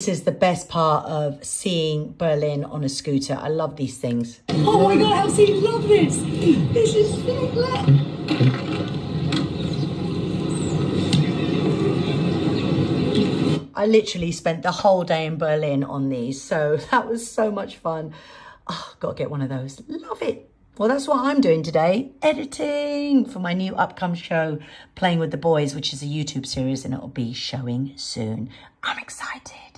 This is the best part of seeing Berlin on a scooter. I love these things. Oh my god, Elsie, love this! This is so. I literally spent the whole day in Berlin on these. So that was so much fun. Ah, oh, got to get one of those. Love it. Well, that's what I'm doing today. Editing for my new upcoming show, Playing with the Boyz, which is a YouTube series and it'll be showing soon. I'm excited.